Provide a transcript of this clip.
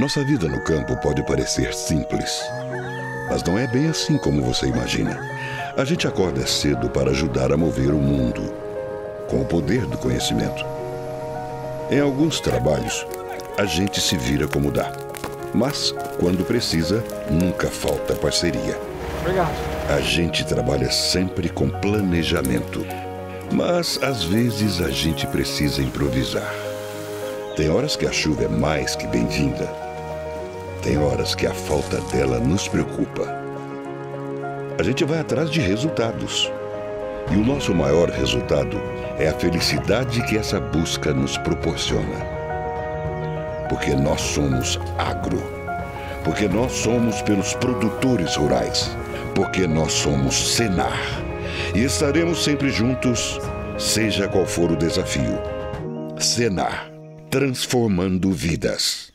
Nossa vida no campo pode parecer simples, mas não é bem assim como você imagina. A gente acorda cedo para ajudar a mover o mundo, com o poder do conhecimento. Em alguns trabalhos, a gente se vira como dá. Mas, quando precisa, nunca falta parceria. Obrigado. A gente trabalha sempre com planejamento. Mas, às vezes, a gente precisa improvisar. Tem horas que a chuva é mais que bem-vinda. Tem horas que a falta dela nos preocupa. A gente vai atrás de resultados. E o nosso maior resultado é a felicidade que essa busca nos proporciona. Porque nós somos agro. Porque nós somos pelos produtores rurais. Porque nós somos Senar. E estaremos sempre juntos, seja qual for o desafio. Senar transformando vidas.